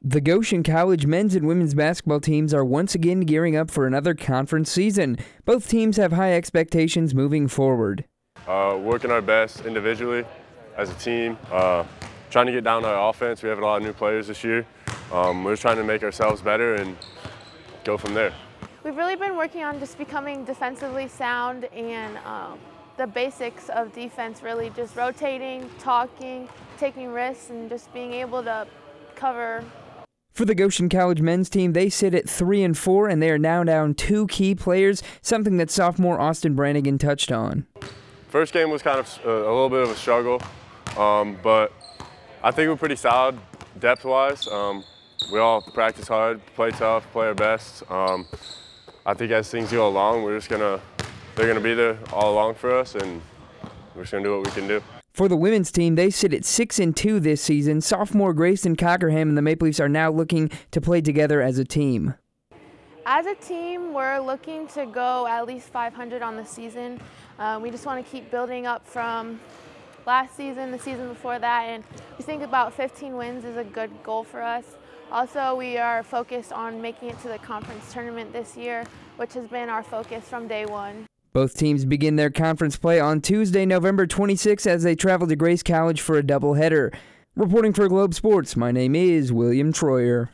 The Goshen College men's and women's basketball teams are once again gearing up for another conference season. Both teams have high expectations moving forward. Uh, working our best individually as a team, uh, trying to get down our offense. We have a lot of new players this year. Um, we're just trying to make ourselves better and go from there. We've really been working on just becoming defensively sound and um, the basics of defense, really just rotating, talking, taking risks, and just being able to cover for the Goshen College men's team, they sit at 3 and 4 and they are now down two key players, something that sophomore Austin Branagan touched on. First game was kind of a, a little bit of a struggle, um, but I think we're pretty solid depth-wise. Um, we all practice hard, play tough, play our best. Um, I think as things go along, we're just gonna, they're gonna be there all along for us, and we're just gonna do what we can do. For the women's team, they sit at 6 and 2 this season. Sophomore Graysen Cockerham and the Maple Leafs are now looking to play together as a team. As a team, we're looking to go at least 500 on the season. Uh, we just want to keep building up from last season, the season before that, and we think about 15 wins is a good goal for us. Also, we are focused on making it to the conference tournament this year, which has been our focus from day one. Both teams begin their conference play on Tuesday, November 26 as they travel to Grace College for a doubleheader. Reporting for Globe Sports, my name is William Troyer.